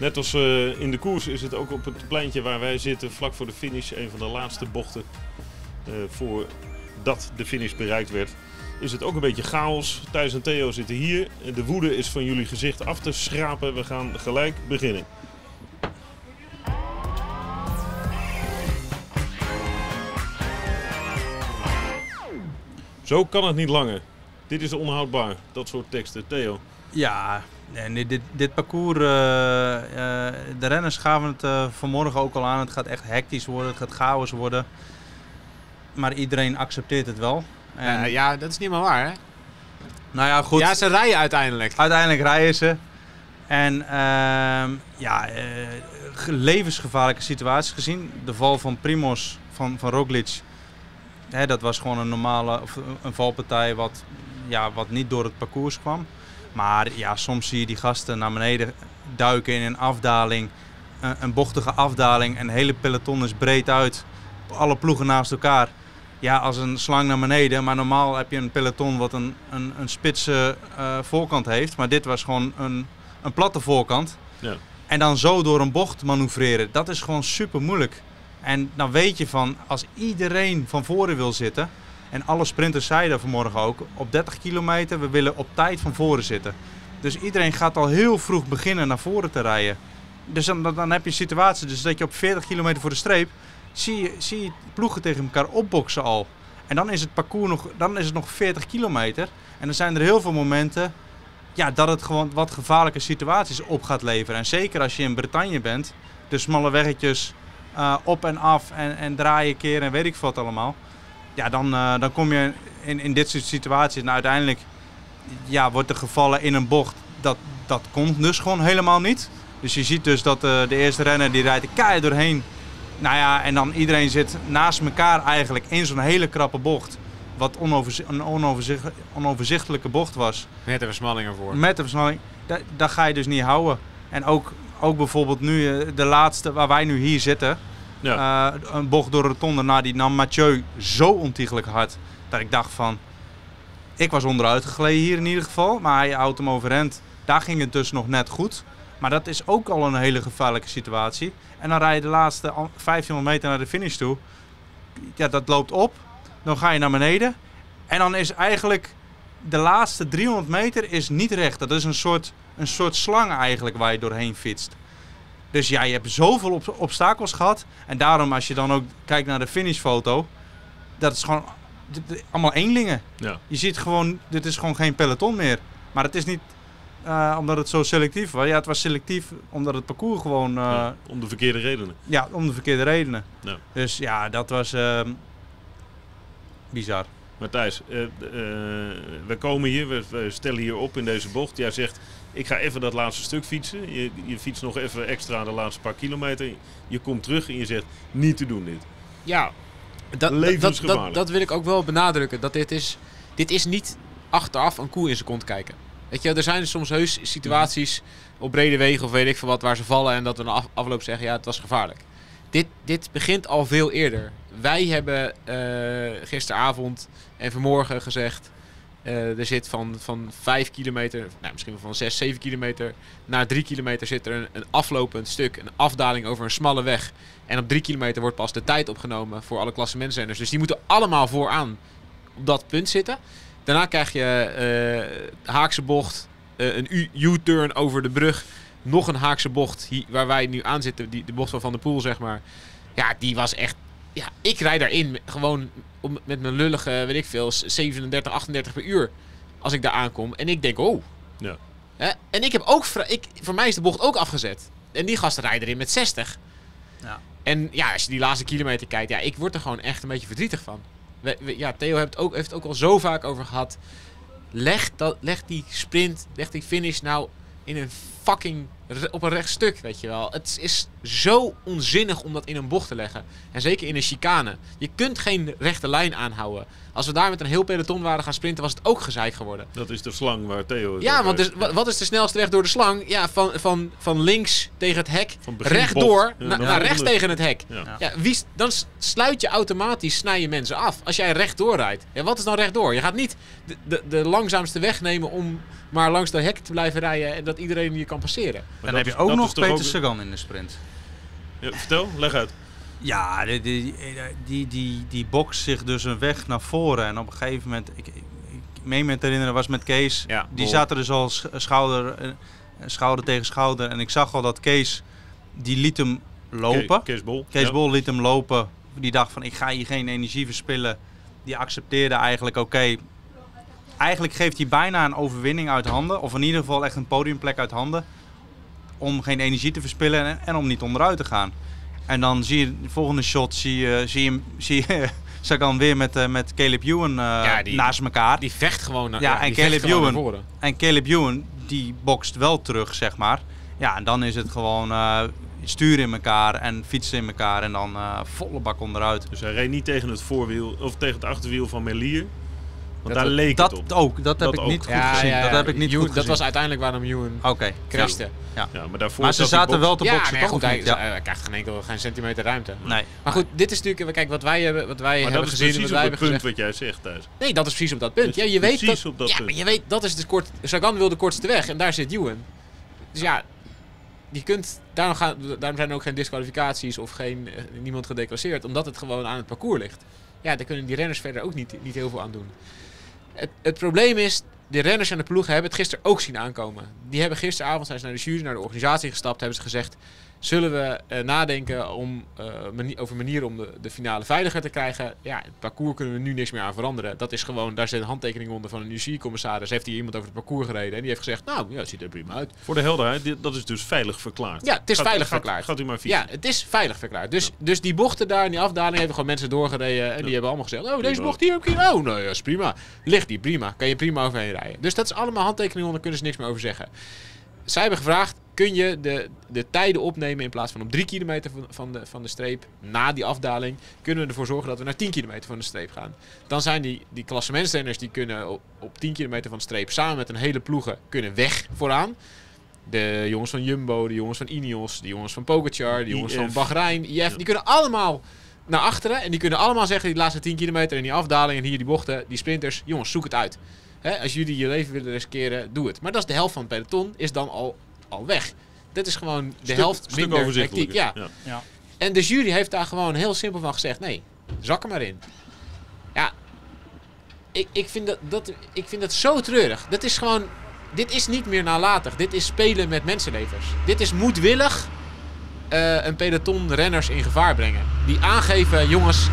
Net als eh, in de koers is het ook op het pleintje waar wij zitten, vlak voor de finish, een van de laatste bochten eh voordat de finish bereikt werd, is het ook een beetje chaos. Thijs en Theo zitten hier. De woede is van jullie gezicht af te schrapen. We gaan gelijk beginnen. Zo kan het niet langer. Dit is onhoudbaar, dat soort teksten. Theo. Ja, nee, dit, dit parcours, eh, eh, de renners gaven het eh, vanmorgen ook al aan. Het gaat echt hectisch worden, het gaat chaos worden. Maar iedereen accepteert het wel. En, ja, dat is niet helemaal waar, hè? nou ja, goed. Ja, ze rijden uiteindelijk. Uiteindelijk rijden ze. En ehm, ja, ge- levensgevaarlijke situaties gezien. De val van Primos, van, van Roglic. Hè, dat was gewoon een normale of een valpartij wat, ja, wat niet door het parcours kwam. Maar ja, soms zie je die gasten naar beneden duiken in een afdaling. Een, een bochtige afdaling. Een hele peloton is breed uit. Alle ploegen naast elkaar. Ja, als een slang naar beneden. Maar normaal heb je een peloton wat een, een, een spitse eh, voorkant heeft. Maar dit was gewoon een, een platte voorkant. Ja. En dan zo door een bocht manoeuvreren. Dat is gewoon super moeilijk. En dan weet je van, als iedereen van voren wil zitten. En alle sprinters zeiden vanmorgen ook. Op 30 kilometer, we willen op tijd van voren zitten. Dus iedereen gaat al heel vroeg beginnen naar voren te rijden. Dus dan, dan, heb je een situatie dus dat je op 40 kilometer voor de streep zie je, zie je ploegen tegen elkaar opboksen al. En dan is het parcours nog, dan is het nog 40 kilometer. En dan zijn er heel veel momenten ja, dat het gewoon wat gevaarlijke situaties op gaat leveren. En zeker als je in Bretagne bent, de smalle weggetjes eh, op en af en, en draaien keren en weet ik wat allemaal. Ja, dan, eh, dan kom je in, in dit soort situaties en uiteindelijk ja, wordt er gevallen in een bocht. Dat, dat komt dus gewoon helemaal niet. Dus je ziet dus dat eh, de eerste renner die rijdt er keihard doorheen. Nou ja, en dan iedereen zit naast elkaar eigenlijk in zo'n hele krappe bocht. Wat onoverzi- een onoverzicht, onoverzichtelijke bocht was. Met de versmalling ervoor. Met de versnelling. Da- Dat ga je dus niet houden. En ook, ook bijvoorbeeld nu, eh, de laatste waar wij nu hier zitten. Ja. eh, een bocht door de rotonde. Nou, die nam Mathieu zo ontiegelijk hard. Dat ik dacht van... Ik was onderuit gegleden hier in ieder geval. Maar hij houdt hem overend. Daar ging het dus nog net goed. Maar dat is ook al een hele gevaarlijke situatie. En dan rij je de laatste al- 1500 meter naar de finish toe. Ja, dat loopt op. Dan ga je naar beneden. En dan is eigenlijk de laatste 300 meter is niet recht. Dat is een soort, een soort slang eigenlijk waar je doorheen fietst. Dus ja, je hebt zoveel ob- obstakels gehad. En daarom als je dan ook kijkt naar de finishfoto. Dat is gewoon allemaal eenlingen. Ja. Je ziet gewoon, dit is gewoon geen peloton meer. Maar het is niet eh, omdat het zo selectief was. Ja, het was selectief omdat het parcours gewoon... eh, Ja, om de verkeerde redenen. ja, om de verkeerde redenen. Ja. Dus ja, dat was ehm, bizar. Matthijs, eh, we komen hier, we, we stellen hier op in deze bocht. Jij zegt, ik ga even dat laatste stuk fietsen. Je, je fietst nog even extra de laatste paar kilometer. Je komt terug en je zegt, niet te doen dit. Ja, dat, dat, dat, dat, wil ik ook wel benadrukken. Dat dit is, dit is niet achteraf een koe in zijn kont kijken. Weet je, er zijn soms heus situaties op brede wegen of weet ik veel wat waar ze vallen en dat we na af, afloop zeggen ja, het was gevaarlijk. Dit, dit begint al veel eerder. Wij hebben eh, gisteravond en vanmorgen gezegd, eh, er zit van, van 5 kilometer, nou, misschien wel van 6, 7 kilometer, naar 3 kilometer zit er een, een aflopend stuk, een afdaling over een smalle weg. En op 3 kilometer wordt pas de tijd opgenomen voor alle klassementsrenners. Dus die moeten allemaal vooraan op dat punt zitten. Daarna krijg je eh, haakse bocht, eh, een U-turn over de brug. Nog een haakse bocht hier, waar wij nu aan zitten, die, de bocht van Van der Poel zeg maar. Ja, die was echt... Ja, ik rijd daarin gewoon op- met mijn lullige, weet ik veel, 37, 38 per uur. Als ik daar aankom. En ik denk, oh. Ja. Hè? En ik heb ook... Ik, voor mij is de bocht ook afgezet. En die gasten rijden erin met 60. Ja. En ja, als je die laatste kilometer kijkt, ja, ik word er gewoon echt een beetje verdrietig van. We, we- ja, Theo heeft het ook, heeft het ook al zo vaak over gehad. Leg, dat, leg die sprint, leg die finish nou in een fucking op een recht stuk, weet je wel. Het is zo onzinnig om dat in een bocht te leggen. En zeker in een chicane. Je kunt geen rechte lijn aanhouden. Als we daar met een heel peloton waren gaan sprinten, was het ook gezeik geworden. Dat is de slang waar Theo Ja, want dus, heeft. wa- wat is de snelste weg door de slang? Ja, van, van, van links tegen het hek, rechtdoor, bocht, ja, na- dan naar rechts tegen het hek. Ja. Wie, dan sluit je automatisch, snij je mensen af. Als jij rechtdoor rijdt. Ja, wat is dan rechtdoor? Je gaat niet de, de, de langzaamste weg nemen om maar langs dat hek te blijven rijden. En dat iedereen je kan passeren. Maar Dan heb je is- ook nog is Peter ook- Sagan in de sprint. Ja, vertel, leg uit. Ja, die, die, die, die, die bokst zich dus een weg naar voren. En op een gegeven moment, ik, ik, ik meen me te herinneren, was met Kees. Ja, die Bol. zaten dus al sch- schouder, eh, schouder tegen schouder. En ik zag al dat Kees, die liet hem lopen. Ke- Kees Bol. Kees Ja. Bol liet hem lopen. Die dacht van, ik ga hier geen energie verspillen. Die accepteerde eigenlijk, oké. eigenlijk geeft hij bijna een overwinning uit handen. Of in ieder geval echt een podiumplek uit handen. Om geen energie te verspillen en, en om niet onderuit te gaan. En dan zie je de volgende shot, zie je, zie je, zie je Sagan weer met, eh, met Caleb Ewan eh, Ja, die- naast elkaar. Die vecht gewoon naar, Ja, ja, en Caleb gewoon naar Ewan. voren. En Caleb Ewan, die bokst wel terug, zeg maar. Ja, en dan is het gewoon eh, sturen in elkaar en fietsen in elkaar en dan eh, volle bak onderuit. Dus hij reed niet tegen het voorwiel of tegen het achterwiel van Melier. Want Dat- daar leek Dat het op. ook, dat heb Dat ik ook. niet goed gezien. Dat heb ik niet Ewan- goed Dat gezien. was uiteindelijk waarom Ewan Oké, crashte. Ja, maar daarvoor maar ze zaten box- wel te Ja, boksen, nee, toch? goed, hij? Ja. hij krijgt geen enkel geen centimeter ruimte. Nee. Maar goed, dit is natuurlijk, kijk, wat wij hebben, wat wij Maar dat hebben is gezien, precies wat op het hebben punt gezegd. wat jij zegt thuis. Nee, dat is precies op dat punt. Ja, je weet precies dat, op dat ja, je weet, dat is de kort. Sagan wil de kortste weg en daar zit Ewan. Dus ja, je kunt, daarom, gaan, daarom zijn er ook geen disqualificaties of geen, eh, niemand gedeclasseerd, omdat het gewoon aan het parcours ligt. Ja, daar kunnen die renners verder ook niet, niet heel veel aan doen. Het, het probleem is, de renners en de ploegen hebben het gisteren ook zien aankomen. Die hebben gisteravond zijn ze naar de jury, naar de organisatie gestapt, hebben ze gezegd... Zullen we eh, nadenken om, eh, mani- over manieren om de, de finale veiliger te krijgen? Ja, het parcours kunnen we nu niks meer aan veranderen. Dat is gewoon, daar zit een handtekening onder van een UCI-commissaris. Heeft hier iemand over het parcours gereden en die heeft gezegd... Nou, ja, het ziet er prima uit. Voor de helderheid, dat is dus veilig verklaard. Ja, het is Gaat- veilig gaat- verklaard. Gaat u maar fietsen. Ja, het is veilig verklaard. Dus, dus die bochten daar in die afdaling hebben gewoon mensen doorgereden. En die Ja. hebben allemaal gezegd: Oh, deze bocht hier heb ik hier. Oh, nee, dat is prima. Ligt die prima. Kan je prima overheen rijden. Dus dat is allemaal handtekeningen onder, kunnen ze niks meer over zeggen. Zij hebben gevraagd: kun je de, de tijden opnemen in plaats van op 3 kilometer van, van, de, van de streep na die afdaling? Kunnen we ervoor zorgen dat we naar 10 kilometer van de streep gaan? Dan zijn die, die die kunnen op, op 10 kilometer van de streep samen met een hele ploegen kunnen weg vooraan. De jongens van Jumbo, de jongens van Ineos, de jongens van Pogacar, de jongens IF. van Bahrein, IF. Ja. Die kunnen allemaal naar achteren. En die kunnen allemaal zeggen, die laatste 10 kilometer in die afdaling en hier die bochten, die sprinters. Jongens, zoek het uit. Hè, als jullie je leven willen riskeren, doe het. Maar dat is de helft van het peloton, is dan al, al weg. Dit is gewoon de Stuk- helft minder hectiek. Ja. Ja. En de jury heeft daar gewoon heel simpel van gezegd: nee, zak er maar in. Ja, ik, ik, vind dat, dat, ik vind dat zo treurig. Dat is gewoon. Dit is niet meer nalatig. Dit is spelen met mensenlevens. Dit is moedwillig eh, een peloton renners in gevaar brengen. Die aangeven: jongens,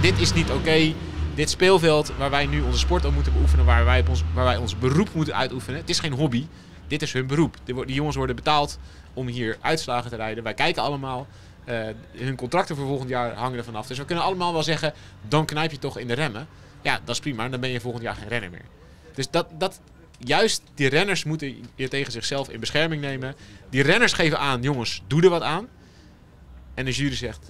dit is niet oké. Dit speelveld waar wij nu onze sport op moeten beoefenen, waar wij, ons, waar wij ons beroep moeten uitoefenen. Het is geen hobby. Dit is hun beroep. Die jongens worden betaald om hier uitslagen te rijden. Wij kijken allemaal. Eh, hun contracten voor volgend jaar hangen er vanaf. Dus we kunnen allemaal wel zeggen, dan knijp je toch in de remmen. Ja, dat is prima. Dan ben je volgend jaar geen renner meer. Dus dat, dat, juist die renners moeten je tegen zichzelf in bescherming nemen. Die renners geven aan, jongens, doe er wat aan. En de jury zegt,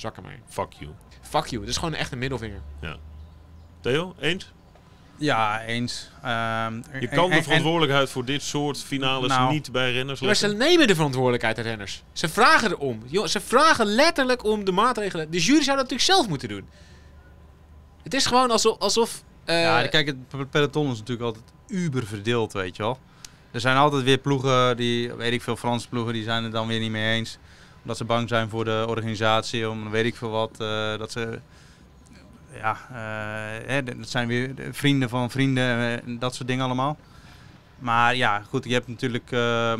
zak maar in. Fuck you. Fuck you. Dat is gewoon echt een middelvinger. Theo, eens? Ja, eens. Ehm, Je en- kan de en- verantwoordelijkheid voor dit soort finales Nou. niet bij renners Maar ze leggen. nemen de verantwoordelijkheid, de renners. Ze vragen erom. Ze vragen letterlijk om de maatregelen. De jury zou dat natuurlijk zelf moeten doen. Het is gewoon alsof... alsof eh, ja, kijk, het pe- peloton is natuurlijk altijd uber verdeeld, weet je wel. Er zijn altijd weer ploegen, die, weet ik veel, Franse ploegen, die zijn het dan weer niet mee eens. Omdat ze bang zijn voor de organisatie, om weet ik veel wat. eh, dat ze, ja, eh, hè, dat zijn weer de vrienden van vrienden, eh, en dat soort dingen allemaal. Maar ja, goed, je hebt natuurlijk, eh, eh,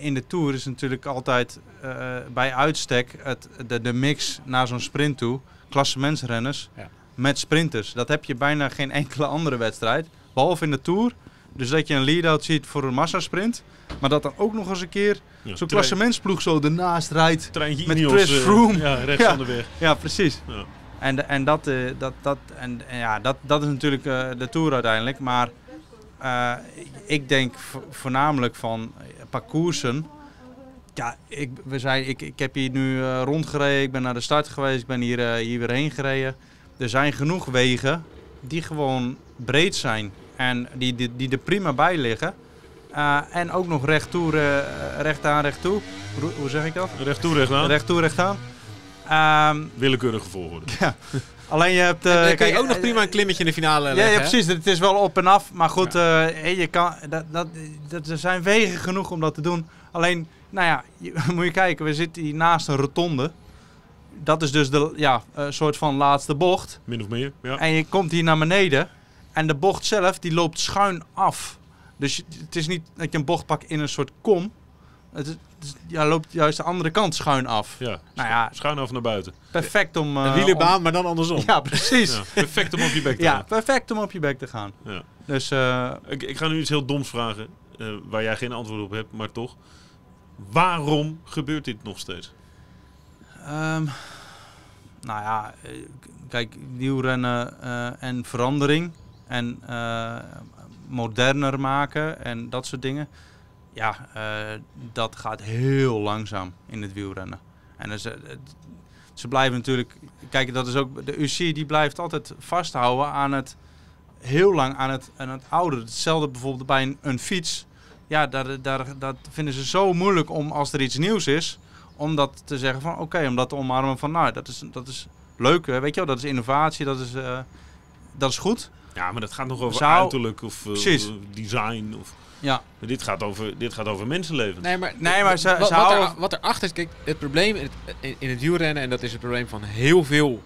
in de Tour is natuurlijk altijd eh, bij uitstek het, de, de mix naar zo'n sprint toe. Klassementsrenners Ja. met sprinters. Dat heb je bijna geen enkele andere wedstrijd. Behalve in de Tour. Dus dat je een lead-out ziet voor een massasprint. Maar dat dan ook nog eens een keer Ja, zo'n klassementsploeg zo ernaast rijdt. Treintje met Chris eh, Froome. Ja, rechts Ja. aan de weg. Ja, precies. Ja. En, en, dat, eh, dat, dat, en, en ja, dat, dat is natuurlijk eh, de Tour uiteindelijk. Maar ik denk vo- voornamelijk van parcoursen. Ja, ik, we zijn, ik, ik heb hier nu rondgereden. Ik ben naar de start geweest. Ik ben hier, hier weer heen gereden. Er zijn genoeg wegen die gewoon breed zijn. En die, die, die er prima bij liggen. Eh, en ook nog recht toe, eh, recht aan, recht toe. Hoe, hoe zeg ik dat? Recht toe, recht aan. Recht toe, recht aan. Ehm, Willekeurige volgorde. Alleen je hebt... eh, dan kun je kijk, ook nog prima een klimmetje in de finale Ja, leggen. ja, precies. Het is wel op en af. Maar goed, eh, je kan, dat, dat, dat, er zijn wegen genoeg om dat te doen. Alleen, nou ja, je, moet je kijken. We zitten hier naast een rotonde. Dat is dus de ja, eh, soort van laatste bocht. Min of meer. Ja. En je komt hier naar beneden. En de bocht zelf, die loopt schuin af. Dus het is niet dat je een bocht pakt in een soort kom. Het, is- het is- ja, loopt juist de andere kant schuin af. ja. Nou ja, Schuin af naar buiten. perfect om... eh, Een wielerbaan, maar dan andersom. om- ja, precies. Ja. Perfect om op je bek te Ja, gaan. perfect om op je bek te gaan. Ja. Dus eh, Ik, ik ga nu iets heel doms vragen, eh, waar jij geen antwoord op hebt, maar toch. Waarom gebeurt dit nog steeds? Ehm, nou ja, eh, kijk, wielrennen eh, en verandering en eh, moderner maken en dat soort dingen. Ja, eh, dat gaat heel langzaam in het wielrennen. En dus, eh, ze blijven natuurlijk, kijk, dat is ook, de UC die blijft altijd vasthouden aan het, heel lang aan het, aan het oude. Hetzelfde bijvoorbeeld bij een, fiets. Ja, daar, daar, dat vinden ze zo moeilijk om als er iets nieuws is, om dat te zeggen van oké, om dat te omarmen van nou, dat is, dat is leuk, weet je wel, dat is innovatie, dat is, dat is goed. Ja, maar dat gaat nog over Zou- uiterlijk of eh, design. Of, Ja, Maar dit, gaat over, dit gaat over mensenlevens. Nee, maar, Nee, maar ze- wat, ze wat, houden- er, wat erachter is, kijk, het probleem in het, in- in het wielrennen, en dat is het probleem van heel veel,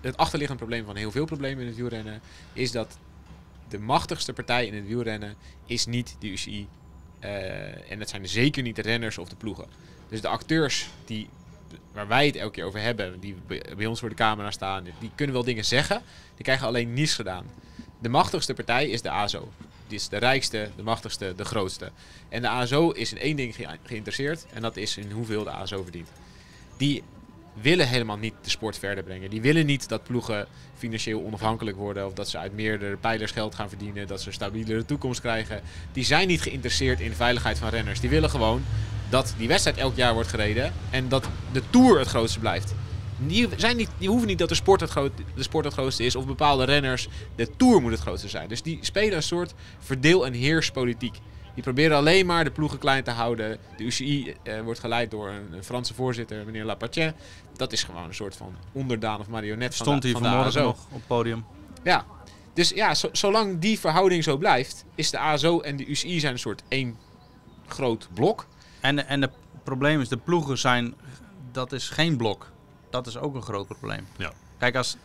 het achterliggende probleem van heel veel problemen in het wielrennen, is dat de machtigste partij in het wielrennen is niet de UCI. eh, en dat zijn zeker niet de renners of de ploegen. Dus de acteurs die, waar wij het elke keer over hebben, die bij ons voor de camera staan, die kunnen wel dingen zeggen, die krijgen alleen niets gedaan. De machtigste partij is de ASO. Die is de rijkste, de machtigste, de grootste. En de ASO is in één ding ge- geïnteresseerd. En dat is in hoeveel de ASO verdient. Die willen helemaal niet de sport verder brengen. Die willen niet dat ploegen financieel onafhankelijk worden. Of dat ze uit meerdere pijlers geld gaan verdienen. Dat ze een stabielere toekomst krijgen. Die zijn niet geïnteresseerd in de veiligheid van renners. Die willen gewoon dat die wedstrijd elk jaar wordt gereden. En dat de Tour het grootste blijft. Die, zijn niet, die hoeven niet dat de sport, het groot, de sport het grootste is. Of bepaalde renners. De Tour moet het grootste zijn. Dus die spelen een soort verdeel- en heerspolitiek. Die proberen alleen maar de ploegen klein te houden. De UCI eh, wordt geleid door een, een Franse voorzitter, meneer Lapachet. Dat is gewoon een soort van onderdaan of marionet van stond de, hier van vanmorgen nog op het podium. Ja, dus ja, zo- zolang die verhouding zo blijft, is de ASO en de UCI zijn een soort één groot blok. En, en het probleem is, de ploegen zijn, dat is geen blok. Dat is ook een groot probleem. Ja. Kijk, als,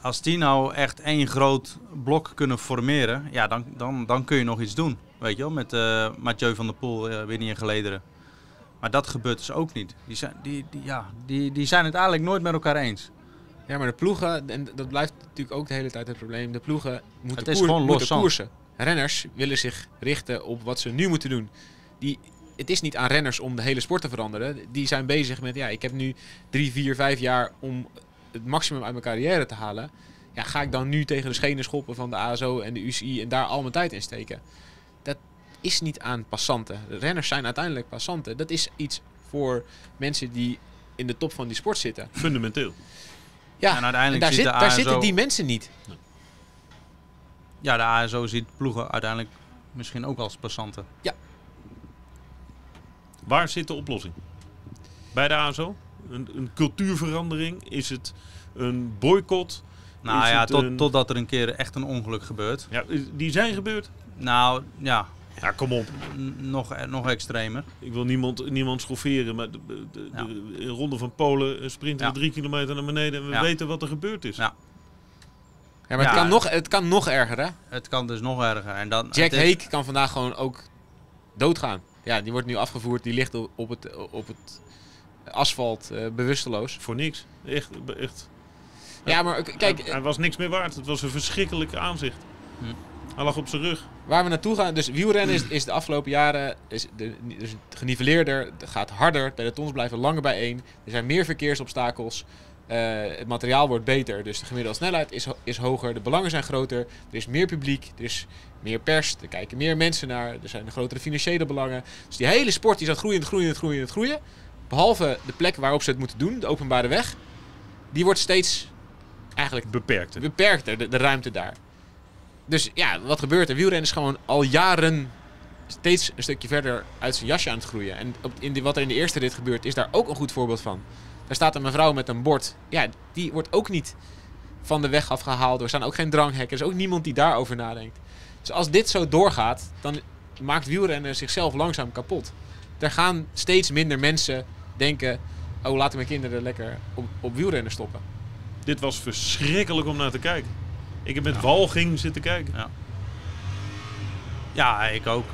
als die nou echt één groot blok kunnen formeren, ja, dan, dan, dan kun je nog iets doen. Weet je wel, met eh Mathieu van der Poel, eh Winnie en Gelederen. Maar dat gebeurt dus ook niet. Die zijn, die, die, ja, die, die zijn het eigenlijk nooit met elkaar eens. Ja, maar de ploegen, en dat blijft natuurlijk ook de hele tijd het probleem. De ploegen moeten, Het is koer- gewoon los moeten koersen. Renners willen zich richten op wat ze nu moeten doen. Die, het is niet aan renners om de hele sport te veranderen. Die zijn bezig met, ja, ik heb nu drie, vier, vijf jaar om het maximum uit mijn carrière te halen. Ja, ga ik dan nu tegen de schenen schoppen van de ASO en de UCI en daar al mijn tijd in steken? Dat is niet aan passanten. De renners zijn uiteindelijk passanten. Dat is iets voor mensen die in de top van die sport zitten. Fundamenteel. Ja, En uiteindelijk daar, zit, de daar ASO zitten die mensen niet. Ja, de ASO ziet ploegen uiteindelijk misschien ook als passanten. Waar zit de oplossing? Bij de ASO? Een, een cultuurverandering? Is het een boycott? Nou Is ja, tot, een- totdat er een keer echt een ongeluk gebeurt. Ja, die zijn gebeurd. Nou ja, Ja, kom op. n- nog, eh, nog extremer. Ik wil niemand, niemand schofferen, maar de, de, de- Ja. de ronde van Polen eh, sprinten we Ja. drie kilometer naar beneden en we Ja. weten wat er gebeurd is. Ja. Ja, maar het, kan nog, het kan nog erger, hè? Het kan dus nog erger. En dan, Jack Hake kan vandaag gewoon ook doodgaan. Ja, die wordt nu afgevoerd. Die ligt op het, op het asfalt eh, bewusteloos. Voor niks. Echt. echt. Ja, maar kijk, hij, hij was niks meer waard. Het was een verschrikkelijk aanzicht. Hm. Hij lag op zijn rug. waar we naartoe gaan... Dus wielrennen is, is de afgelopen jaren is de, dus geniveleerder. Het gaat harder. Pelotons blijven langer bijeen. Er zijn meer verkeersobstakels. Eh, het materiaal wordt beter. Dus de gemiddelde snelheid is, is hoger. De belangen zijn groter. Er is meer publiek. Er is meer pers. Er kijken meer mensen naar. Er zijn grotere financiële belangen. Dus die hele sport die is aan het groeien, het groeien, het groeien, het groeien. Behalve de plek waarop ze het moeten doen, de openbare weg. Die wordt steeds eigenlijk Beperkte. beperkter, de, de ruimte daar. Dus ja, wat gebeurt er? Wielrennen is gewoon al jaren steeds een stukje verder uit zijn jasje aan het groeien. En op, in die, wat er in de eerste rit gebeurt, is daar ook een goed voorbeeld van. Daar staat een mevrouw met een bord. Ja, die wordt ook niet... van de weg afgehaald. Er staan ook geen dranghekken. Er is ook niemand die daarover nadenkt. Dus als dit zo doorgaat, dan maakt wielrennen zichzelf langzaam kapot. Er gaan steeds minder mensen denken... Oh, laten mijn kinderen lekker op, op wielrennen stoppen. Dit was verschrikkelijk om naar te kijken. Ik heb met walging zitten kijken. Ja, ik ook. eh,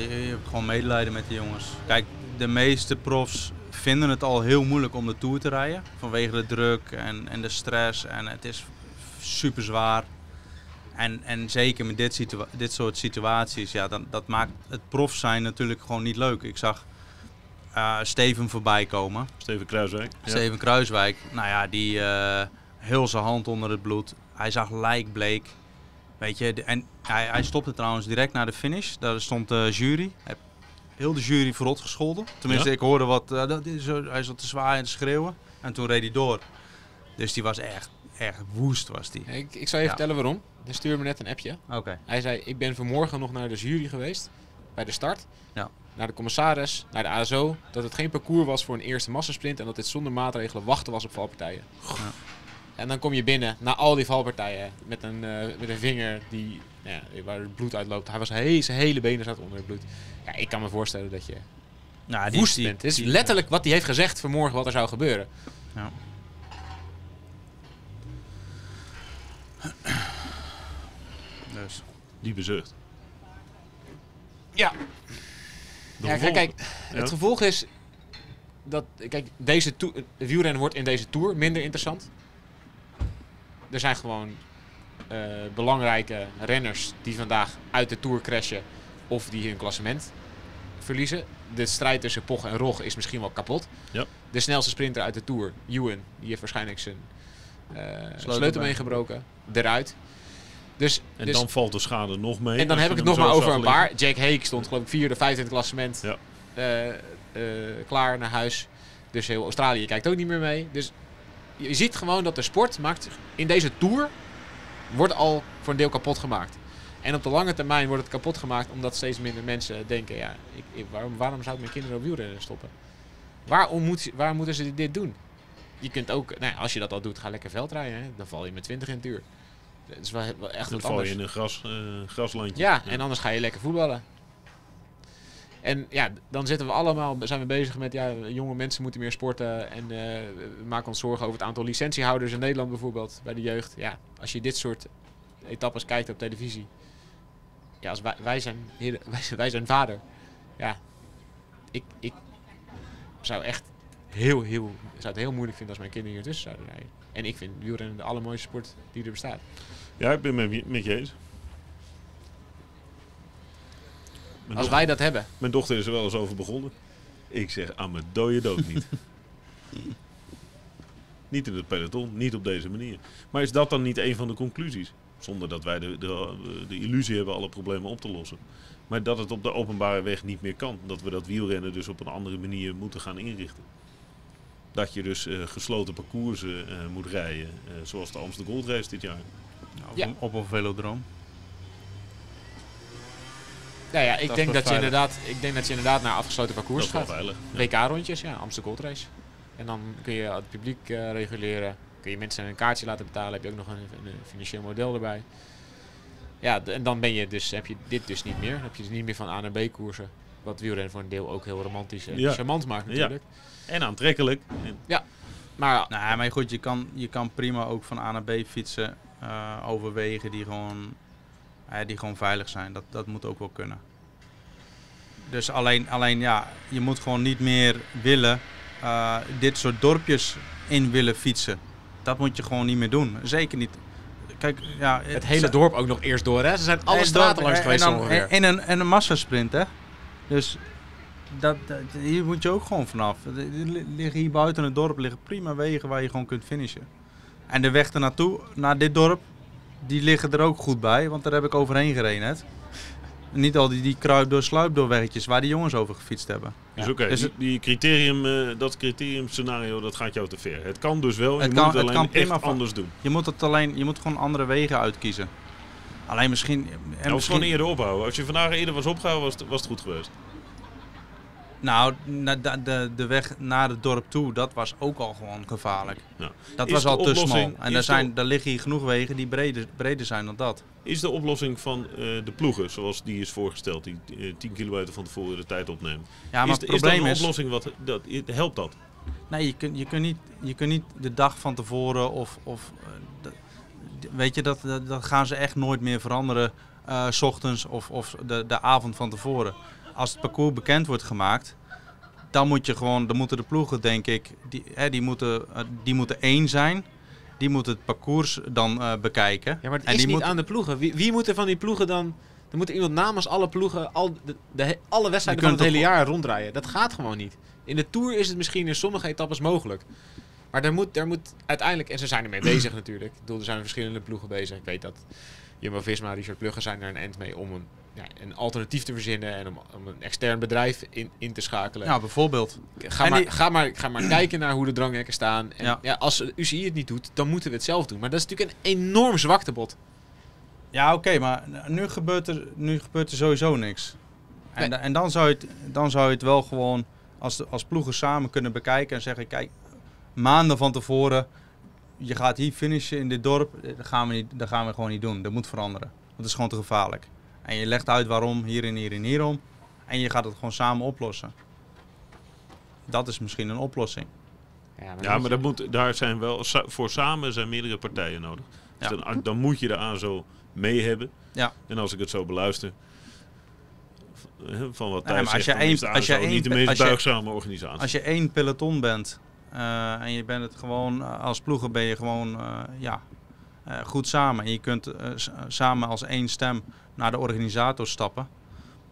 je, je hebt gewoon medelijden met de jongens. Kijk, de meeste profs vinden het al heel moeilijk om de Tour te rijden. Vanwege de druk en, en de stress. En het is super zwaar. En, en zeker met dit, situa- dit soort situaties, ja, dan, dat maakt het prof zijn natuurlijk gewoon niet leuk. Ik zag eh, Steven voorbij komen. Steven Kruiswijk. Ja. Steven Kruiswijk, nou ja, die eh, heel zijn hand onder het bloed. Hij zag lijkbleek. Weet je, de- en hij, hij stopte trouwens direct na de finish. Daar stond de jury. Hij, heel de jury verrot gescholden. Tenminste, Ja? ik hoorde wat. eh, dat is hij zat te zwaaien en te schreeuwen. En toen reed hij door. Dus die was echt, echt woest was die. Ik, ik zal je Ja. vertellen waarom. Hij stuurde me net een appje. Oké. Hij zei, ik ben vanmorgen nog naar de jury geweest. Bij de start. Ja. Naar de commissaris, naar de ASO. Dat het geen parcours was voor een eerste massasprint. En dat dit zonder maatregelen wachten was op valpartijen. Ja. En dan kom je binnen na al die valpartijen. Met een, eh, met een vinger die, nou ja, waar het bloed uitloopt. Hij was he zijn hele benen zaten onder het bloed. Ja, ik kan me voorstellen dat je Nou, woest bent. Het is letterlijk wat hij heeft gezegd vanmorgen wat er zou gebeuren. Ja. Dus. Die bezucht. Ja. Ja, kijk, gevolgen- kijk, Ja. het gevolg is dat kijk, deze wielrennen wordt in deze tour minder interessant. Er zijn gewoon eh, belangrijke renners die vandaag uit de tour crashen of die hun klassement verliezen. De strijd tussen Poch en Rog is misschien wel kapot. Ja. De snelste sprinter uit de tour, Ewan, die heeft waarschijnlijk zijn eh sleutelbeen bij. gebroken, eruit. Dus, En dus dan valt de schade nog mee. en dan heb ik het nog maar over een paar. Jack Hake stond geloof ik vierde, vijfde in het klassement. Ja. Eh, klaar naar huis. Dus heel Australië kijkt ook niet meer mee. Dus je ziet gewoon dat de sport maakt in deze tour wordt al voor een deel kapot gemaakt. En op de lange termijn wordt het kapot gemaakt omdat steeds minder mensen denken: ja, ik, ik- waarom, waarom zou ik mijn kinderen op wielrennen stoppen? Waarom, moet, waar moeten ze dit doen? Je kunt ook, nou ja, als je dat al doet, ga lekker veldrijden. Hè? Dan val je met 20 in het uur. Dat is wel, wel echt Dan wat val anders. je in een gras, eh, graslandje. Ja, en anders ga je lekker voetballen. En ja, dan zitten we allemaal, zijn we bezig met, ja, jonge mensen moeten meer sporten. En eh, we maken ons zorgen over het aantal licentiehouders in Nederland bijvoorbeeld, bij de jeugd. Ja, als je dit soort etappes kijkt op televisie. Ja, als wij, wij, zijn, wij, zijn- vader. Ja, ik, ik zou echt heel, heel, zou het heel moeilijk vinden als mijn kinderen hier tussen zouden rijden. En ik vind wielrennen de allermooiste sport die er bestaat. Ja, ik ben met je eens. Mijn, Als wij dat hebben, mijn dochter is er wel eens over begonnen. Ik zeg aan mijn dode dood niet. niet in het peloton, niet op deze manier. Maar is dat dan niet een van de conclusies? Zonder dat wij de, de, de illusie hebben alle problemen op te lossen. Maar dat het op de openbare weg niet meer kan. Dat we dat wielrennen dus op een andere manier moeten gaan inrichten. Dat je dus eh, gesloten parcoursen eh, moet rijden. eh, zoals de Amsterdam Gold Race dit jaar. Ja. een, op een velodroom. Nou ja, ik Dat denk dat, je inderdaad, ik denk dat je inderdaad naar afgesloten parcours gaat. veilig. Ja. WK-rondjes, ja, Amsterdam Gold Race. En dan kun je het publiek eh, reguleren. Kun je mensen een kaartje laten betalen. Heb je ook nog een, een financieel model erbij. Ja, en dan ben je dus, heb je dit dus niet meer. Dan heb je dus niet meer van A naar B koersen. Wat wielrennen voor een deel ook heel romantisch en Ja. charmant maakt natuurlijk. En aantrekkelijk. En Maar Nou, maar goed, je kan, je kan prima ook van A naar B fietsen eh, over wegen die gewoon, die gewoon veilig zijn. Dat, dat moet ook wel kunnen. Dus alleen, alleen ja, je moet gewoon niet meer willen eh, dit soort dorpjes in willen fietsen. Dat moet je gewoon niet meer doen. Zeker niet. Kijk, ja, het hele dorp ook nog eerst door, hè? Ze zijn alle en straten dan- langs en geweest dan- ongeveer. En een, en een massasprint, hè. Dus dat, dat, hier moet je ook gewoon vanaf. Li- liggen hier buiten het dorp liggen prima wegen waar je gewoon kunt finishen. En de weg ernaartoe, naar dit dorp, die liggen er ook goed bij. Want daar heb ik overheen gereden net. Niet al die, die kruip door sluip door weggetjes waar die jongens over gefietst hebben. Dus oké, Dus die, het- die criterium, eh, dat criteriumscenario, dat gaat jou te ver. Het kan dus wel, je Het moet kan- het het alleen kan echt prima van- anders doen. Je moet het alleen, je moet gewoon andere wegen uitkiezen. Alleen misschien... En misschien gewoon eerder ophouden. Als je vandaag eerder was opgehouden, was het, was het goed geweest. Nou, de, de, de weg naar het dorp toe, dat was ook al gewoon gevaarlijk. Ja. Dat Is was al te smal. En daar, de- zijn, daar liggen hier genoeg wegen die breder, breder zijn dan dat. Is de oplossing van eh, de ploegen, zoals die is voorgesteld, die eh, 10 kilometer van tevoren de tijd opnemen? Ja, maar is, het is dat probleem een is... oplossing wat dat, helpt dat? Nee, je kunt, je, kunt niet, je kunt niet de dag van tevoren of... of eh, weet je, dat, dat, dat gaan ze echt nooit meer veranderen. s ochtends of, of de, de avond van tevoren. Als het parcours bekend wordt gemaakt, dan moet je gewoon, dan moeten de ploegen, denk ik, die, hè, die, moeten, eh, die moeten één zijn. Die moeten het parcours dan eh, bekijken. Ja, maar het En is die niet moet- aan de ploegen. Wie, wie moet er van die ploegen dan... Er moet iemand namens alle ploegen al de, de, alle wedstrijden van het hele jaar ronddraaien. Dat gaat gewoon niet. In de Tour is het misschien in sommige etappes mogelijk. Maar er moet, er moet uiteindelijk... En ze zijn ermee bezig natuurlijk. Ik bedoel, er zijn verschillende ploegen bezig. Ik weet dat Jumbo-Visma, Richard Plugge zijn er een end mee om een, ja, een alternatief te verzinnen. En om, om een extern bedrijf in, in te schakelen. Ja, bijvoorbeeld. Ga, En maar, die- ga, maar, ga maar kijken naar hoe de dranghekken staan. En ja. Ja. als UCI het niet doet, dan moeten we het zelf doen. Maar dat is natuurlijk een enorm zwaktebod. Ja, oké, maar nu gebeurt, er, nu gebeurt er sowieso niks. En, Nee. en dan, zou je het, dan zou je het wel gewoon als, de, als ploegen samen kunnen bekijken en zeggen: kijk, maanden van tevoren, je gaat hier finishen in dit dorp, eh, dat gaan we, niet, dat gaan we gewoon niet doen. Dat moet veranderen. Want het is gewoon te gevaarlijk. En je legt uit waarom, hier en hier en hierom. En je gaat het gewoon samen oplossen. Dat is misschien een oplossing. Ja, Ja, maar dat moet, daar zijn wel, voor samen zijn meerdere partijen nodig. Dus Ja. dan, dan moet je de ASO mee hebben. Ja. En als ik het zo beluister, van wat Thijs maar als je één- is de als je één- niet de meest buigzame organisatie. Als je één peloton bent eh, en je bent het gewoon, eh, als ploegen ben je gewoon eh, ja, goed samen. En je kunt eh, s- samen als één stem naar de organisator stappen.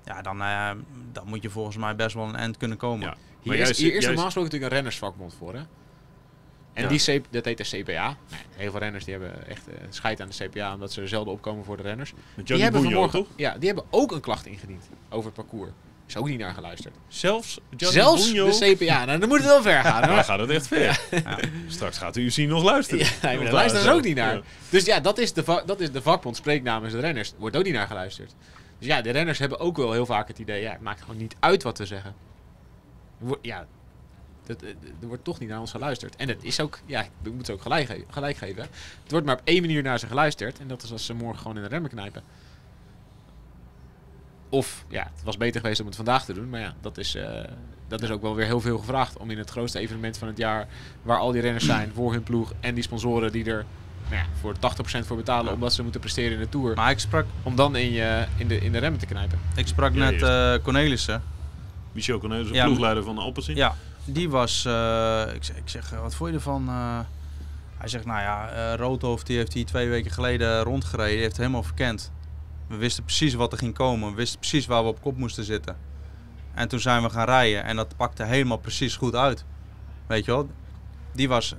Ja, dan, eh, dan moet je volgens mij best wel een eind kunnen komen. Ja. Hier Maar is, hier is normaal gesproken natuurlijk een rennersvakbond voor, hè? En Ja. die C, dat heet de CPA. Nee, heel veel renners die hebben echt eh, scheid aan de CPA omdat ze er zelden opkomen voor de renners. Die hebben Bugno, vanmorgen, toch? ja, die hebben ook een klacht ingediend over het parcours. Is ook niet naar geluisterd. Zelfs Gianni Zelfs Bugno? de CPA. Nou, dan moet het wel ver gaan. Dan hoor. gaat het echt ver. Straks gaat de UC nog luisteren. Ja, nee, daar luisteren ze ook niet naar. Ja. Dus ja, dat is, de dat is de vakbond, spreekt namens de renners. Wordt ook niet naar geluisterd. Dus ja, de renners hebben ook wel heel vaak het idee, ja, het maakt gewoon niet uit wat we zeggen. Er wordt- Ja, dat, eh, er wordt toch niet naar ons geluisterd. En dat is ook, ja, ik moet ze ook gelijk, ge- gelijk geven. Het wordt maar op één manier naar ze geluisterd. En dat is als ze morgen gewoon in de remmen knijpen. Of, ja, het was beter geweest om het vandaag te doen. Maar ja, dat is, eh, dat is ook wel weer heel veel gevraagd. Om in het grootste evenement van het jaar, waar al die renners zijn voor hun ploeg. En die sponsoren die er nou ja, voor 80% voor betalen Ja. omdat ze moeten presteren in de Tour. Maar ik sprak, Om dan in, je, in, de, in de remmen te knijpen. ik sprak Ja, net eh Cornelissen. Michel Cornelis, Ja, ploegleider van de Alpecin. Ja, die was. eh, ik, zeg, ik zeg, wat vond je ervan? Eh, hij zegt, nou ja, eh Roodhoofd die heeft hier twee weken geleden rondgereden. Die heeft helemaal verkend. We wisten precies wat er ging komen. We wisten precies waar we op kop moesten zitten. En toen zijn we gaan rijden en dat pakte helemaal precies goed uit. Weet je wel? Die was,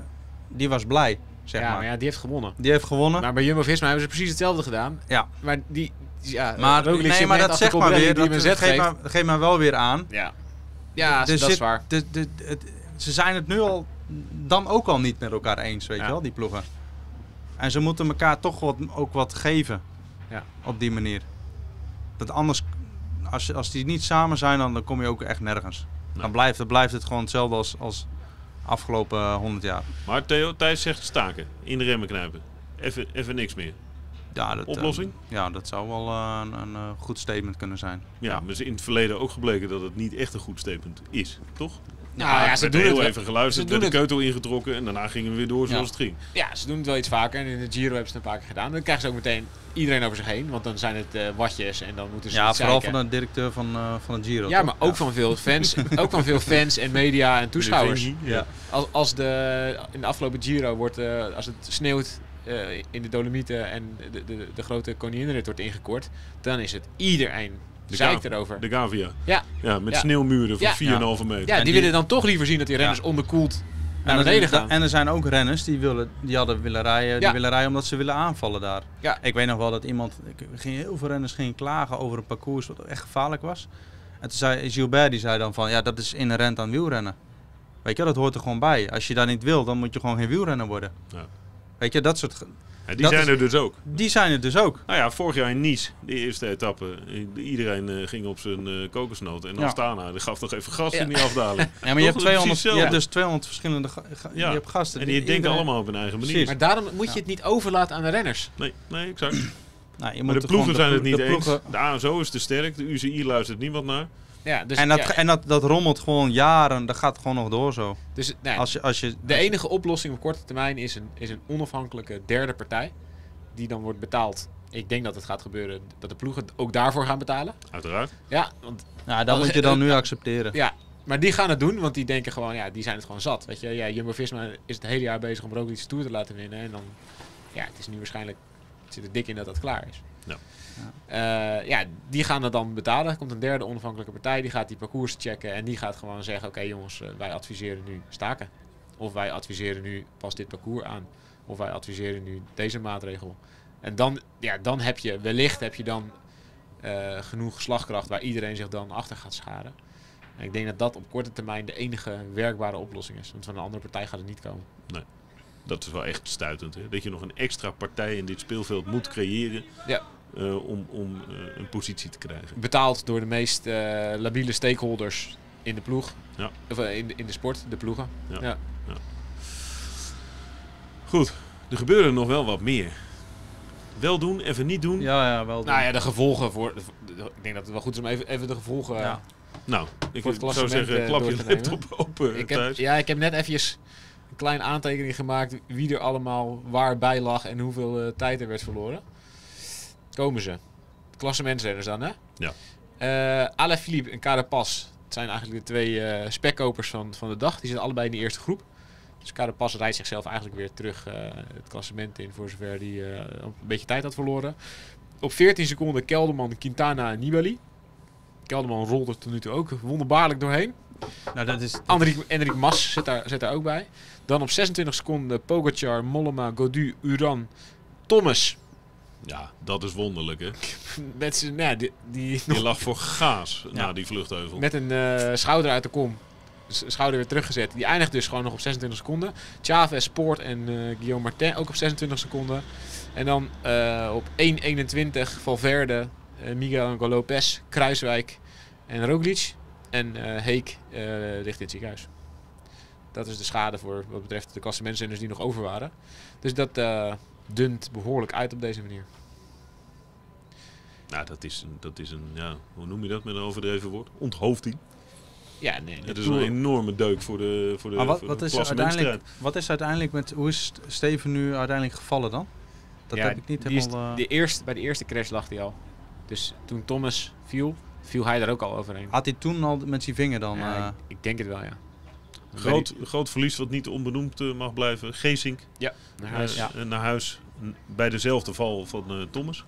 die was blij, zeg ja, maar. maar ja, die heeft gewonnen. Die heeft gewonnen. Maar bij Jumbo-Visma hebben ze precies hetzelfde gedaan. Ja. Maar die... Ja, maar nee, maar dat zegt maar weer. Dat, zet geeft maar, geeft maar wel weer aan Ja, ja dat zit- is waar. de- de- ze zijn het nu al dan ook al niet met elkaar eens, weet Ja. je wel, die ploegen. En ze moeten elkaar toch wat, ook wat geven Ja. op die manier. Dat anders, als, als die niet samen zijn, dan, dan kom je ook echt nergens. Nee. Dan, blijft, dan blijft het gewoon hetzelfde als, als afgelopen eh, 100 jaar. Maar Theo, Thijs zegt staken. In de remmen knijpen. Even, even niks meer. Ja, dat, eh, Oplossing? ja, dat zou wel eh, een, een eh, goed statement kunnen zijn. Ja, maar is in het verleden ook gebleken dat het niet echt een goed statement is, toch? Nou ja, ze werd doen heel het even geluisterd, ze doen werd de het- keutel ingetrokken en daarna gingen we weer door zoals Ja. het ging. Ja, ze doen het wel iets vaker. En in de Giro hebben ze het een paar keer gedaan. Dan krijgen ze ook meteen iedereen over zich heen. Want dan zijn het eh, watjes en dan moeten ze Ja, vooral zeiken. van de directeur van, eh, van het Giro. Ja, toch? maar ook van veel fans. ook van veel fans en media en toeschouwers. Ja. Als, als de, in de afgelopen Giro wordt, eh, als het sneeuwt eh, in de Dolomieten en de, de, de grote koninginrit wordt ingekort, dan is het iedereen De erover. De Gavia. Ja. Ja, met Ja. sneeuwmuren van Ja. 4,5 meter. Ja, En die, die- willen dan toch liever zien dat die renners Ja. onderkoeld En naar er, beneden gaan. en er zijn ook renners die, willen, die hadden willen rijden, die willen rijden omdat ze willen aanvallen daar. Ja. Ik weet nog wel dat iemand, ging heel veel renners gingen klagen over een parcours wat echt gevaarlijk was. En toen zei Gilbert, die zei dan van, ja dat is inherent aan wielrennen. Weet je, dat hoort er gewoon bij. Als je daar niet wil, dan moet je gewoon geen wielrenner worden. Ja. Weet je, dat soort... Ja, die Dat zijn is- er dus ook. Die zijn er dus ook. Nou ja, vorig jaar in Nice, de eerste etappe. Iedereen eh, ging op zijn eh kokosnoot. En Ja. Astana, die gaf nog even gas Ja. in die afdaling. Ja, maar je hebt, Toch? 200, Precies je hebt dus 200 verschillende ga- ga- Ja. je hebt gasten. En die denken Iedereen- allemaal op hun eigen manier. Precies. Maar daarom moet je Ja. het niet overlaten aan de renners. Nee, nee, exact. Nou, je Maar moet de er gewoon ploegen zijn het niet de eens. ploegen- De ASO is te sterk, de UCI luistert niemand naar. Ja, dus, en dat, ja, en dat, dat rommelt gewoon jaren. Dat gaat gewoon nog door zo. dus nou ja, Als je, als je, de enige oplossing op korte termijn is een, is een onafhankelijke derde partij. Die dan wordt betaald. Ik denk dat het gaat gebeuren dat de ploegen ook daarvoor gaan betalen. Uiteraard. Ja, want, Nou, dat moet je dan nu accepteren. ja, maar die gaan het doen, want die denken gewoon, ja, die zijn het gewoon zat. Weet je, ja, Jumbo-Visma is het hele jaar bezig om Roglic de Tour te laten winnen. En dan, ja, het is nu waarschijnlijk, het zit er dik in dat dat klaar is. Ja. Eh, ja, die gaan het dan betalen. Er komt een derde onafhankelijke partij, die gaat die parcours checken. En die gaat gewoon zeggen, oké jongens, eh, wij adviseren nu staken. Of wij adviseren nu pas dit parcours aan. Of wij adviseren nu deze maatregel. En dan, ja, dan heb je, wellicht heb je dan eh, genoeg slagkracht waar iedereen zich dan achter gaat scharen. En ik denk dat dat op korte termijn de enige werkbare oplossing is. Want van een andere partij gaat het niet komen. Dat is wel echt stuitend. Hè? Dat je nog een extra partij in dit speelveld moet creëren Ja. Eh, om, om eh, een positie te krijgen. Betaald door de meest eh, labiele stakeholders in de ploeg. Ja. Of in, de- in de sport, de ploegen. Ja. Ja. Goed, er gebeurde nog wel wat meer. Wel doen, even niet doen. Ja, ja, wel. Nou ja, de gevolgen voor. ik denk dat het wel goed is om even, even de gevolgen. Ja. Nou, ik Voor het zou zeggen, klap je laptop open Ik heb, thuis. ja, ik heb net eventjes een kleine aantekening gemaakt wie er allemaal waar bij lag en hoeveel eh, tijd er werd verloren. Komen ze. Klassementsrenners dan, hè? Ja. Eh Alaphilippe en Carapaz. Het zijn eigenlijk de twee eh spekkopers van, van de dag. Die zitten allebei in de eerste groep. Dus Carapaz rijdt zichzelf eigenlijk weer terug eh, het klassement in, voor zover hij eh, een beetje tijd had verloren. Op 14 seconden Kelderman, Quintana en Nibali. Kelderman rolt er tot nu toe ook wonderbaarlijk doorheen. Nou, dat is, Enric, Enric Mas zit daar, zit daar ook bij. Dan op 26 seconden Pogacar, Mollema, Godu, Uran, Thomas. Ja, dat is wonderlijk, hè? Met, z'n- nou ja, die, die Je lag voor gaas Ja. na die vluchtheuvel. met een eh, schouder uit de kom. Schouder weer teruggezet. Die eindigt dus gewoon nog op 26 seconden. Chavez, Poort en eh, Guillaume Martin ook op 26 seconden. En dan eh, op 1.21 Valverde, Miguel Angel Lopez, Kruiswijk en Roglic. En Heek ligt in het ziekenhuis. Dat is de schade voor wat betreft de klassementsrenners die nog over waren. Dus dat dunt behoorlijk uit op deze manier. Nou, dat is, een, dat is een, ja, hoe noem je dat met een overdreven woord? Onthoofding. Ja, nee. de Het is een enorme deuk voor de, voor de, maar wat, voor wat, de is uiteindelijk, wat is uiteindelijk met. Hoe is Steven nu uiteindelijk gevallen dan? Dat Ja, heb ik niet die is- helemaal. eh, de eerste, bij de eerste crash lag hij al. Dus toen Thomas viel, viel hij daar ook al overheen. Had hij toen al met zijn vinger dan. Ja, eh, ik, ik denk het wel, ja. Groot, groot verlies wat niet onbenoemd eh, mag blijven. Geesink Ja, naar huis. naar huis bij dezelfde val van eh, Thomas.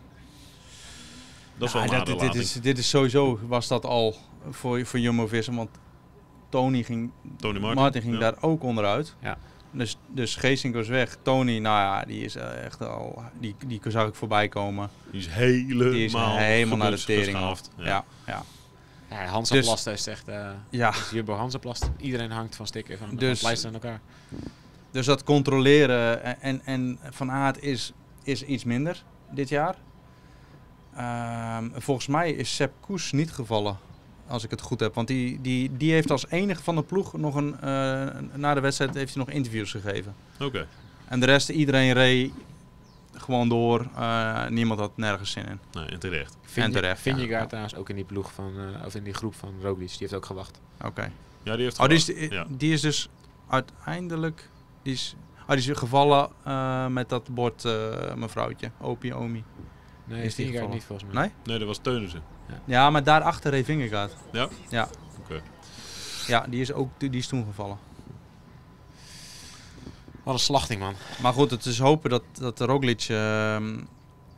Dat is ja, wel een dat- dit, is, dit is sowieso was dat al voor, voor Jumbo-Visma. Want Tony ging, Tony Martin. Martin, ging ja. daar ook onderuit. Ja. Dus, dus Geesink was weg. Tony, nou ja, die is eh, echt al. Die, die zag ik voorbij komen. Die is helemaal, Die is helemaal naar de tering af. geschaafd. Ja, ja. Ja, Hansaplast Dus- is echt... eh ja. is Jumbo Hansaplast. Iedereen hangt van stikken van, Dus- dus, van aan elkaar. Dus dat controleren en, en, en Van Aert is, is iets minder dit jaar. Ehm, volgens mij is Sepp Koes niet gevallen, als ik het goed heb. Want die, die, die heeft als enige van de ploeg nog een... eh, na de wedstrijd heeft hij nog interviews gegeven. Oké. En de rest, iedereen reed gewoon door. Eh, niemand had nergens zin in. Nee, en terecht. Vind terecht, je daar trouwens ook in die ploeg van... eh, of in die groep van Roglic. Die heeft ook gewacht. Oké. Ja, die heeft Oh, die is, ja. die is dus uiteindelijk... Die is, oh, die is gevallen eh, met dat bord eh, mevrouwtje. Opie, Omi. Nee, Is die die niet volgens mij. Nee? Nee, dat was Teunissen. Ja, maar daarachter reed Vingegaard. Ja? Ja. Oké. Ja, die is ook die is toen gevallen. Wat een slachting, man. Maar goed, het is hopen dat, dat Roglic... ehm,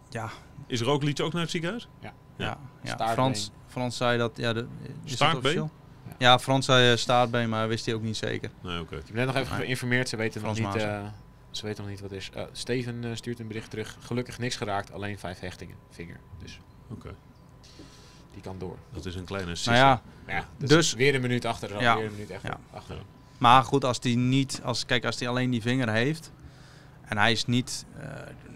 ja, Is Roglic ook naar het ziekenhuis? ja, Ja. ja. Staartbeen. Frans, Frans zei dat... Ja, de, is dat Staartbeen? Ja, Frans zei eh, staartbeen, maar wist hij ook niet zeker. Nee, oké. Ik heb net nog even geïnformeerd. Ze weten nog Frans niet... Maas. Ze weten nog niet wat het is. Eh, Steven eh, stuurt een bericht terug. Gelukkig niks geraakt. Alleen vijf hechtingen. Vinger. Dus Oké. die kan door. Dat is een kleine Nou ja, ja, dus, Dus- weer een minuut achter. er Ja. Weer een minuut echt Ja. achter. maar goed, als die niet... Als, kijk, als die alleen die vinger heeft... En hij is niet eh,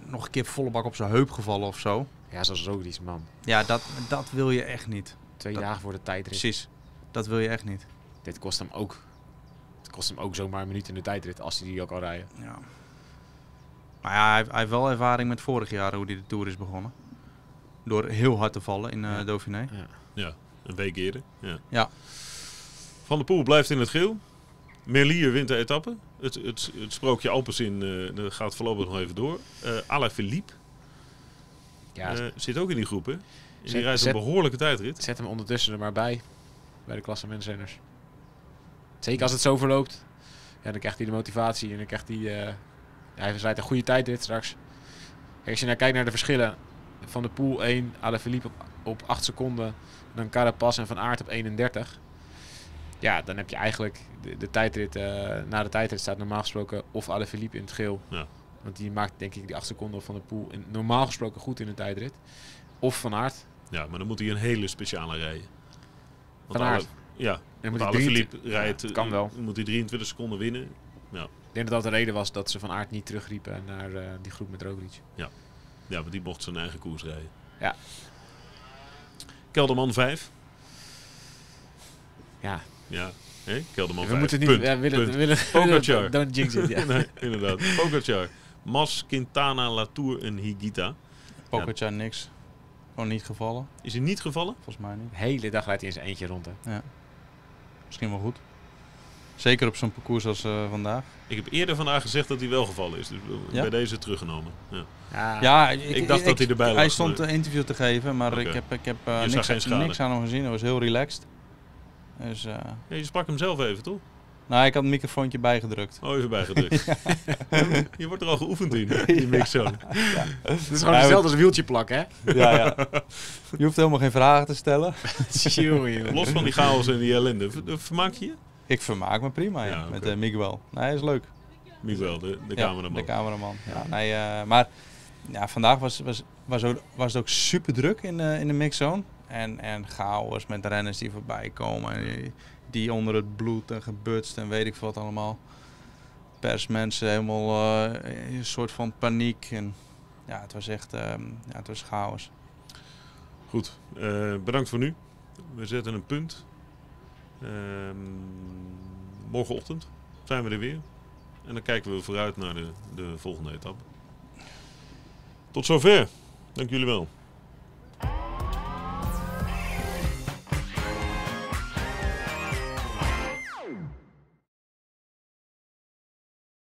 nog een keer volle bak op zijn heup gevallen of zo. Ja, zoals Roglic, man. Ja, dat, dat wil je echt niet. Twee Dat- dagen voor de tijdrit. Precies. Dat wil je echt niet. Dit kost hem ook. Het kost hem ook zomaar een minuut in de tijdrit als hij die ook al rijden. Ja. Maar ja, hij, hij heeft wel ervaring met vorig jaar hoe hij de Tour is begonnen. Door heel hard te vallen in eh Ja. Dauphiné. Ja, een week eerder. Ja. Ja. Van der Poel blijft in het geel. Merlier wint de etappe. Het, het, het sprookje Alpecin eh dat gaat voorlopig nog even door. Eh Alaphilippe Ja, eh, zit ook in die groep, hè? Die Zet- rijdt zet- een behoorlijke tijdrit. zet hem ondertussen er maar bij. Bij de klassementsrenners. Zeker als het zo verloopt. Ja, dan krijgt hij de motivatie en dan krijgt hij... eh ja, hij rijdt een goede tijdrit straks. Kijk, als je nou kijkt naar de verschillen. Van de Poel 1, Alaphilippe op, op 8 seconden. Dan Carapaz en Van Aert op 31. Ja, dan heb je eigenlijk de, de tijdrit... eh, na de tijdrit staat normaal gesproken of Alaphilippe in het geel. Ja. Want die maakt denk ik die 8 seconden van de Poel in, normaal gesproken goed in de tijdrit. Of Van Aert. Ja, maar dan moet hij een hele speciale rijden. Want Van Aert. Ja, En want moet Alaphilippe 23 rijdt... Ja, kan wel. eh, Moet hij 23 seconden winnen. Ik denk dat dat de reden was dat ze Van Aert niet terugriepen naar eh, die groep met Roglic. Ja, want die mocht zijn eigen koers rijden. Ja. Kelderman 5. Ja, Ja, hè? Kelderman we 5. moeten niet... Punt, we willen, punt. we willen, Pogacar. Don't jinx it, ja. nee, inderdaad. Pogacar. Mas, Quintana, Latour en Higita. Pogacar niks. Gewoon niet gevallen, Is hij niet gevallen? volgens mij niet. De hele dag rijdt hij in zijn eentje rond. Hè. Misschien wel goed. Zeker op zo'n parcours als eh, vandaag. Ik heb eerder vandaag gezegd dat hij wel gevallen is. Dus Ja? bij deze teruggenomen. Ja. Ja, Ja, ik, ik dacht dat hij erbij Hij lag, stond een interview te geven, maar ik heb, ik heb eh, niks, niks aan hem gezien. Hij was heel relaxed. Dus, eh, Ja, je sprak hem zelf even, toch? nou, ik had het microfoontje bijgedrukt. Oh, even bijgedrukt. je wordt er al geoefend in, die mixzone. Het is gewoon Ja, hetzelfde als een wieltje plakken, hè? Ja, ja. Je hoeft helemaal geen vragen te stellen. Los van die chaos en die ellende. ver- Vermaak je je? Ik vermaak me prima ja, met eh, Miguel. Nee, is leuk. Miguel, de, de cameraman. de cameraman. Ja, nee, eh, maar ja, vandaag was, was, was, ook, was het ook super druk in, de in de mixzone. En, en chaos met renners die voorbij komen. En die, onder het bloed en gebutst en weet ik wat allemaal. Persmensen helemaal eh, in een soort van paniek. En ja, het was echt ehm, ja, het was chaos. Goed, eh, bedankt voor nu. We zetten een punt. Ehm, morgenochtend zijn we er weer. En dan kijken we vooruit naar de, de volgende etappe. Tot zover. Dank jullie wel.